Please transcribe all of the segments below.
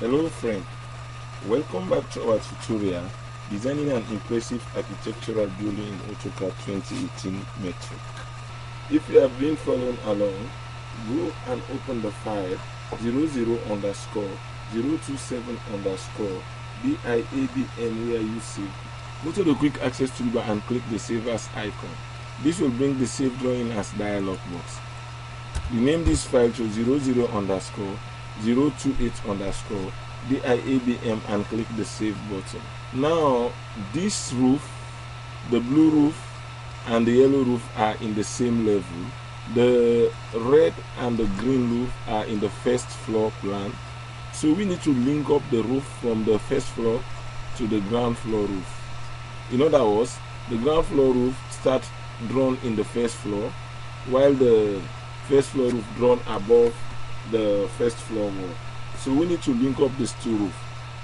Hello friend, welcome back to our tutorial designing an impressive architectural building in AutoCAD 2018 metric. If you have been following along, go and open the file 00 underscore 027 underscore DIABM where you save. Go to the quick access toolbar and click the save as icon. This will bring the save drawing as dialog box. Rename this file to 00 underscore 028 underscore DIABM and click the save button. Now this roof, the blue roof and the yellow roof are in the same level. The red and the green roof are in the first floor plan. So we need to link up the roof from the first floor to the ground floor roof. In other words, the ground floor roof starts drawn in the first floor while the first floor roof drawn above the first floor. So we need to link up these two roofs.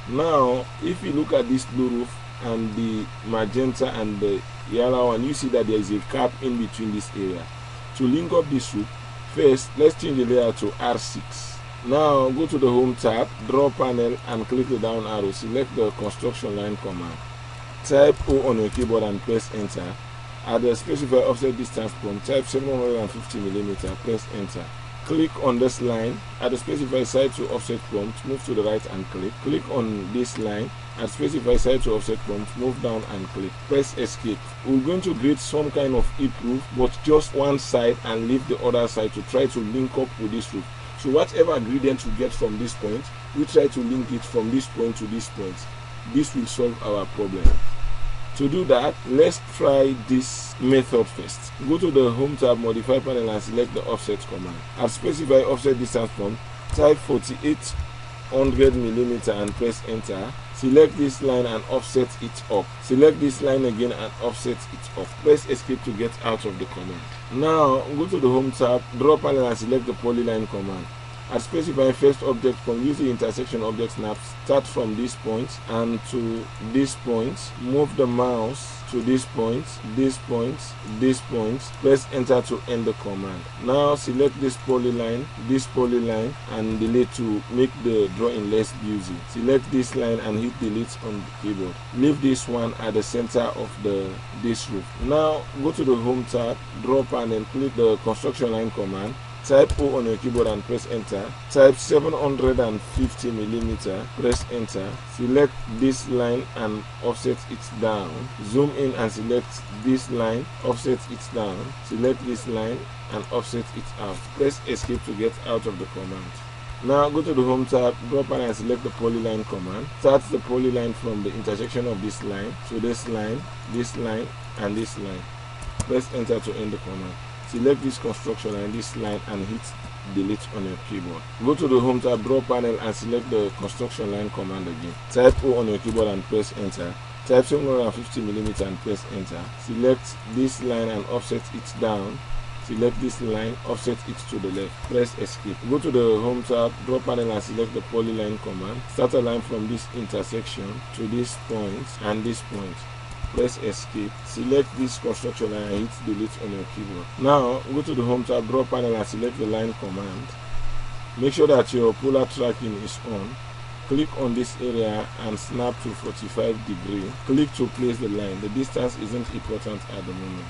Now, if you look at this blue roof and the magenta and the yellow one, you see that there is a gap in between this area. To link up this roof, first let's change the layer to R6. Now go to the home tab, draw panel and click the down arrow. Select the construction line command. Type O on your keyboard and press enter. At the specify offset distance point, type 750 mm, press enter click on this line at the specified side to offset prompt move to the right and click. Click on this line at specified side to offset prompt move down and click. Press escape. We're going to create some kind of hip roof but just one side and leave the other side to try to link up with this roof so whatever gradient we get from this point we try to link it from this point to this point. This will solve our problem to do that, let's try this method first. Go to the Home tab, Modify panel and select the Offset command. At specify offset distance from type 4800 millimeter and press enter. Select this line and offset it up. Select this line again and offset it up. Press escape to get out of the command. Now, go to the Home tab, draw panel and select the polyline command. At specify first object from the intersection object snap start from this point and to this point move the mouse to this point this point this point press enter to end the command. Now select this polyline this polyline and delete to make the drawing less busy. Select this line and hit delete on the keyboard. Leave this one at the center of the this roof. Now go to the home tab draw panel click the construction line command type O on your keyboard and press enter. Type 750 millimeter press enter. Select this line and offset it down. Zoom in and select this line offset it down. Select this line and offset it out. Press escape to get out of the command. Now go to the home tab drop and select the polyline command. Start the polyline from the intersection of this line so this line this line and this line. Press enter to end the command select this construction and this line and hit delete on your keyboard. Go to the home tab draw panel and select the construction line command again. Type o on your keyboard and press enter. Type 750 millimeter and press enter. Select this line and offset it down. Select this line offset it to the left. Press escape. Go to the home tab draw panel and select the polyline command. Start a line from this intersection to this point and this point press escape. Select this construction line and hit delete on your keyboard. Now go to the home tab draw panel and select the line command. Make sure that your polar tracking is on. Click on this area and snap to 45 degree. Click to place the line. The distance isn't important at the moment.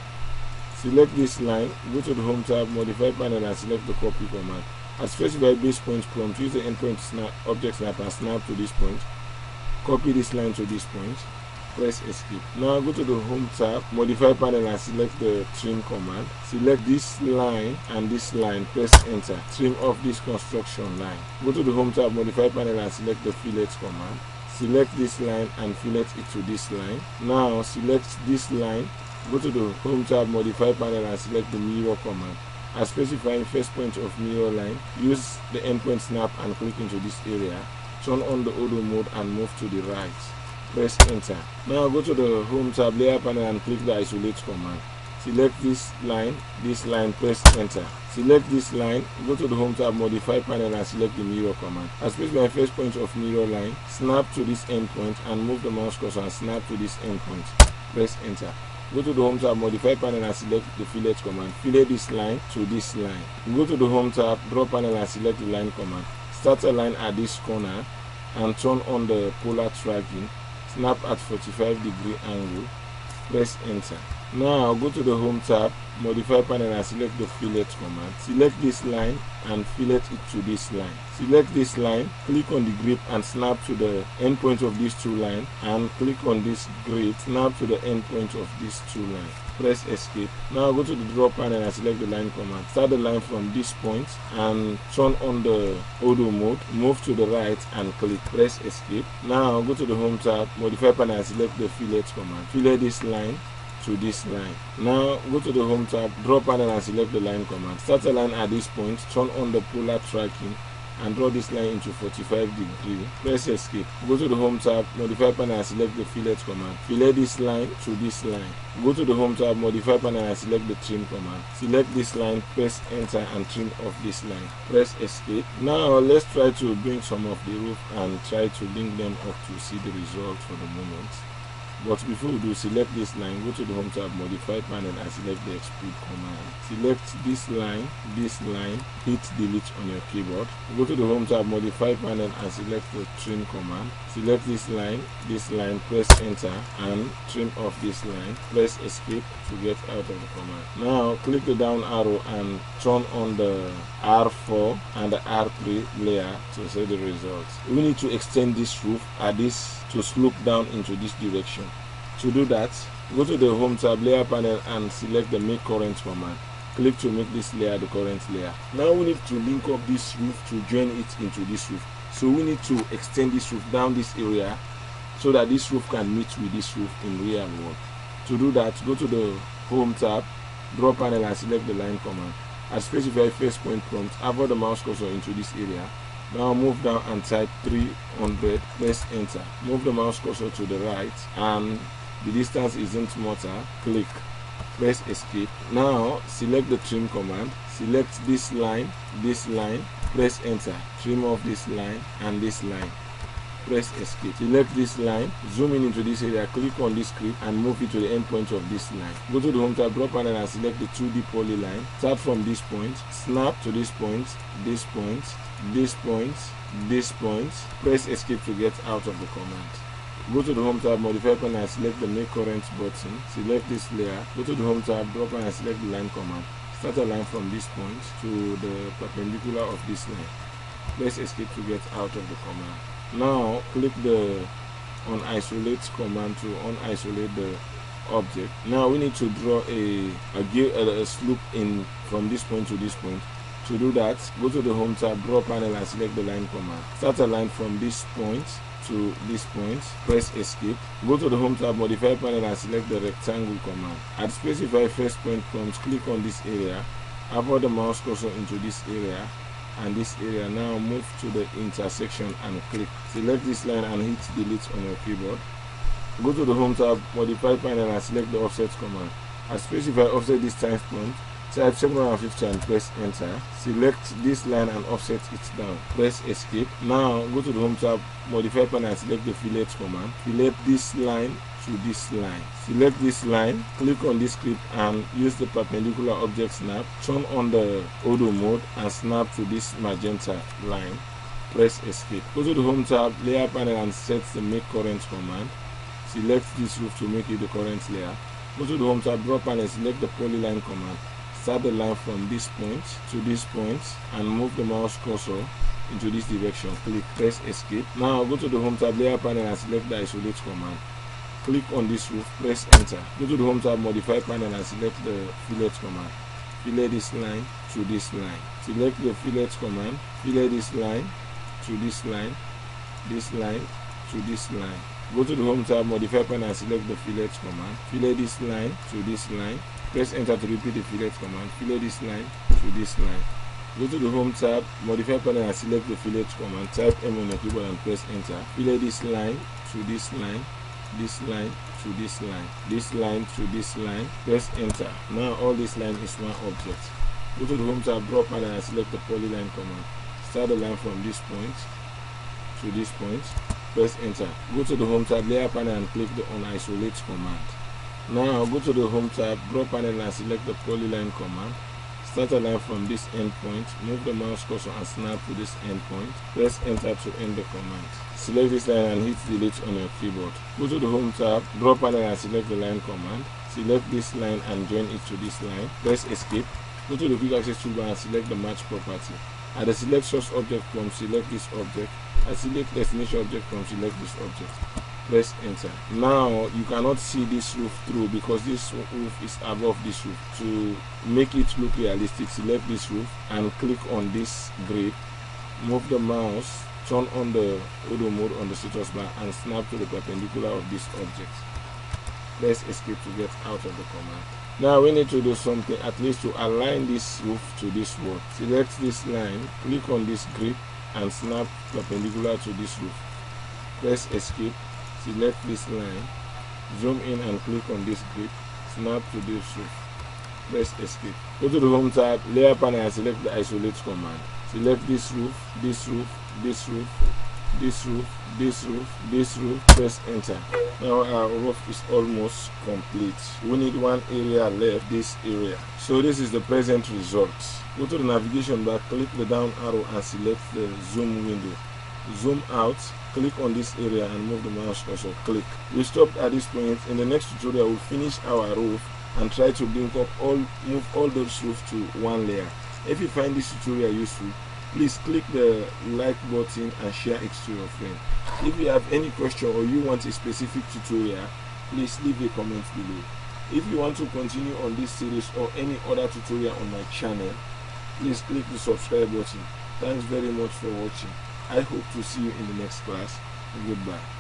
Select this line go to the home tab modify panel and select the copy command at specify base point prompt use the endpoint snap object snap and snap to this point. Copy this line to this point press escape now go to the home tab modify panel and select the trim command. Select this line and this line. Press enter. Trim off this construction line. Go to the home tab modify panel and select the fillet command. Select this line and fillet it to this line. Now select this line. Go to the home tab modify panel and select the mirror command. As specifying first point of mirror line use the endpoint snap and click into this area. Turn on the ortho mode and move to the right press enter. Now go to the home tab layer panel and click the isolate command. Select this line this line press enter. Select this line go to the home tab modify panel and select the mirror command. I place my first point of mirror line snap to this endpoint and move the mouse cursor and snap to this endpoint. Press enter. Go to the home tab modify panel and select the fillet command. Fillet this line to this line. Go to the home tab draw panel and select the line command. Start a line at this corner and turn on the polar tracking. Snap at 45 degree angle. Press enter. Now go to the home tab, modify panel and select the fillet command. Select this line and fillet it to this line. Select this line, click on the grip and snap to the end point of these two lines and click on this grip, snap to the end point of these two lines. Press escape. Now go to the draw panel and select the line command. Start the line from this point and turn on the ortho mode. Move to the right and click. Press escape. Now go to the home tab, modify panel and select the fillet command. Fillet this line to this line. Now go to the home tab, draw panel and select the line command. Start a line at this point, turn on the polar tracking and draw this line into 45 degree. Press escape. Go to the home tab, modify panel and select the fillet command. Fillet this line to this line. Go to the home tab, modify panel and select the trim command. Select this line, press enter and trim off this line. Press escape. Now let's try to bring some of the roof and try to link them up to see the result for the moment. But before we do, select this line, go to the home tab, modify panel and select the extrude command. Select this line, this line, hit delete on your keyboard. Go to the home tab, modify panel and select the trim command. Select this line, this line, press enter and trim off this line. Press escape to get out of the command. Now click the down arrow and turn on the R4 and the R3 layer to see the results. We need to extend this roof at this to slope down into this direction. To do that, go to the home tab layer panel and select the make current command. Click to make this layer the current layer. Now we need to link up this roof to join it into this roof. So we need to extend this roof down this area so that this roof can meet with this roof in real world. To do that, go to the home tab, draw panel and select the line command. As specify first point prompt, hover the mouse cursor into this area now move down and type 300, press enter. Move the mouse cursor to the right and the distance isn't matter, click, press escape. Now select the trim command, select this line, this line, press enter. Trim off this line and this line. Press escape. Select this line. Zoom in into this area. Click on this script and move it to the end point of this line. Go to the home tab draw panel and select the 2d poly line. Start from this point. Snap to this point. This point. This point. This point. Press escape to get out of the command go to the home tab modify panel and select the make current button. Select this layer. Go to the home tab drop and select the line command. Start a line from this point to the perpendicular of this line. Press escape to get out of the command. Now click the unisolate command to unisolate the object. Now we need to draw a a, a, a slope in from this point to this point. To do that go to the home tab draw panel and select the line command. Start a line from this point to this point press escape go to the home tab modify panel and select the rectangle command. At specify first point prompt click on this area hover the mouse cursor into this area and this area. Now move to the intersection and click. Select this line and hit delete on your keyboard. Go to the home tab modify panel and select the offset command. As specify offset this time point type 750 and press enter select this line and offset it down press escape now go to the home tab modify panel and select the fillet command fillet this line to this line. Select this line, click on this grip and use the perpendicular object snap. Turn on the ortho mode and snap to this magenta line. Press escape. Go to the home tab, layer panel and set the make current command. Select this roof to make it the current layer. Go to the home tab, draw panel, and select the polyline command. Start the line from this point to this point and move the mouse cursor into this direction. Click, press escape. Now go to the home tab, layer panel and select the isolate command. Click on this roof press enter. Go to the home tab modify panel and select the fillet command. Fillet this line to this line. Select the fillet command. Fillet this line to this line. This line to this line. Go to the home tab modify panel and select the fillet command. Fillet this line to this line press enter to repeat the fillet command. Fillet this line to this line. Go to the home tab modify panel and select the fillet command. Type m on your keyboard and press enter. Fillet this line to this line this line to this line this line to this line. Press enter. Now all this line is one object. Go to the home tab draw panel and select the polyline command. Start the line from this point to this point. Press enter. Go to the home tab layer panel and click the unisolate command now go to the home tab draw panel and select the polyline command Start a line from this endpoint, move the mouse cursor and snap to this endpoint. Press enter to end the command. Select this line and hit delete on your keyboard. Go to the home tab, draw panel and select the line command. Select this line and join it to this line. Press escape. Go to the quick access toolbar and select the match property. At the select source object from select this object. At select destination object from select this object. Press enter. Now you cannot see this roof through because this roof is above this roof. To make it look realistic, select this roof and click on this grip. Move the mouse, turn on the ortho mode on the status bar and snap to the perpendicular of this object. Press escape to get out of the command. Now we need to do something at least to align this roof to this wall. Select this line, click on this grip and snap perpendicular to this roof. Press escape, select this line, zoom in and click on this grip, snap to this roof. Press escape. Go to the home tab, layer panel and select the isolate command. Select this roof, this roof, this roof, this roof, this roof, this roof, press enter. Now our roof is almost complete. We need one area left, this area. So this is the present result. Go to the navigation bar, click the down arrow and select the zoom window. Zoom out, click on this area and move the mouse cursor, click. We stopped at this point. In the next tutorial, we'll finish our roof and try to link up all, move all those roofs to one layer. If you find this tutorial useful, please click the like button and share it to your friend if you have any question or you want a specific tutorial please leave a comment below if you want to continue on this series or any other tutorial on my channel please click the subscribe button thanks very much for watching i hope to see you in the next class. Goodbye